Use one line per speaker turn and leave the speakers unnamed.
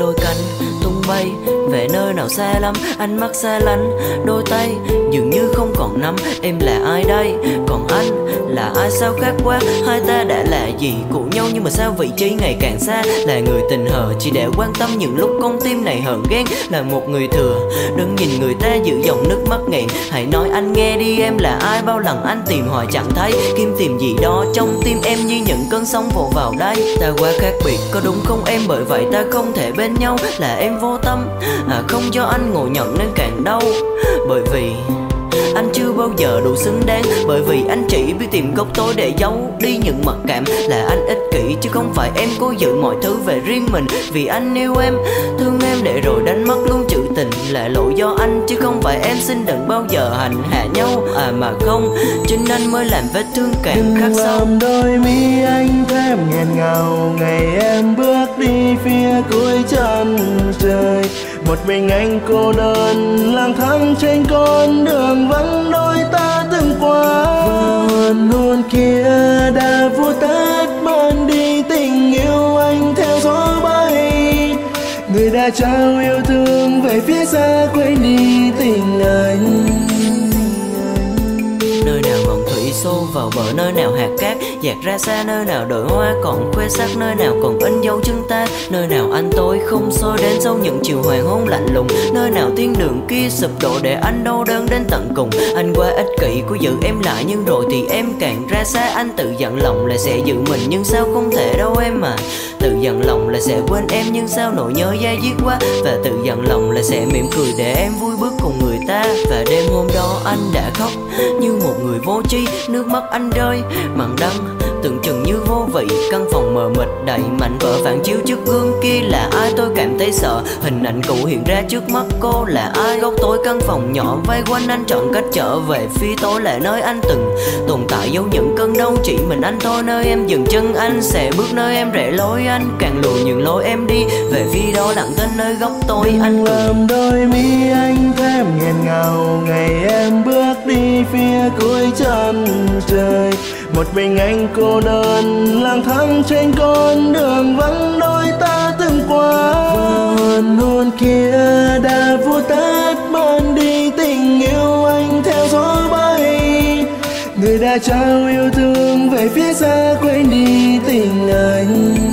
đôi cánh tung bay. Về nơi nào xa lắm, ánh mắt xa lánh, đôi tay còn năm em là ai đây? Còn anh là ai? Sao khác quá? Hai ta đã là gì? Của nhau nhưng mà sao vị trí ngày càng xa? Là người tình hờ, chỉ để quan tâm những lúc con tim này hờn ghen. Là một người thừa đừng nhìn người ta giữ dòng nước mắt nghẹn. Hãy nói anh nghe đi, em là ai? Bao lần anh tìm hoài chẳng thấy. Kim tìm gì đó trong tim em như những cơn sóng vồ vào đây ta quá khác biệt, có đúng không em? Bởi vậy ta không thể bên nhau. Là em vô tâm à không cho anh ngộ nhận nên càng đau. Bởi vì anh chưa bao giờ đủ xứng đáng bởi vì anh chỉ biết tìm gốc tối để giấu đi những mặc cảm. Là anh ích kỷ chứ không phải em cố giữ mọi thứ về riêng mình. Vì anh yêu em thương em để rồi đánh mất luôn chữ tình. Là lỗi do anh chứ không phải em xin đừng bao giờ hành hạ nhau. À mà không chính anh mới làm vết thương càng khắc sâu.
làm đôi mi anh thêm nghẹn ngào. Ngày em bước đi phía cuối chân trời một mình anh cô đơn, lang thang trên con đường vắng đôi ta từng qua. Và hồn kia đã vô tát ban đi tình yêu anh theo gió bay. Người đã trao yêu thương về phía xa, quên đi tình anh
xô vào bờ nơi nào hạt cát, dạt ra xa nơi nào đồi hoa, còn khoe sắc nơi nào còn in dấu chân ta. Nơi nào anh tôi không xôi đến sau những chiều hoàng hôn lạnh lùng, nơi nào thiên đường kia sụp đổ để anh đau đơn đến tận cùng. Anh quá ích kỷ của giữ em lại, nhưng rồi thì em càng ra xa. Anh tự dặn lòng là sẽ giữ mình, nhưng sao không thể đâu em mà tự dặn lòng là sẽ quên em, nhưng sao nỗi nhớ da dứt quá? Và tự dặn lòng là sẽ mỉm cười để em vui bước cùng người ta. Và đêm hôm đó anh đã khóc như một người vô tri. Nước mắt anh rơi mặn đắng tưởng chừng như vô vị. Căn phòng mờ mịt đầy mảnh vỡ phản chiếu trước gương kia là ai? Tôi cảm thấy sợ. Hình ảnh cũ hiện ra trước mắt cô là ai? Góc tối căn phòng nhỏ vây quanh anh chọn cách trở về phía tôi là nơi anh từng tồn tại. Dấu những cơn đau chỉ mình anh thôi. Nơi em dừng chân anh sẽ bước nơi em rẽ lối anh. Càng lùi nhường lối em đi. Về phía đó lặng tên nơi góc tôi anh
làm đôi mi anh thêm nghẹn ngào. Ngày em bước đi phía cuối chân trời một mình anh cô đơn, lang thang trên con đường vắng đôi ta từng qua. Và hồn hôn kia đã vua tát ban đi, tình yêu anh theo gió bay. Người đã trao yêu thương về phía xa quên đi tình anh.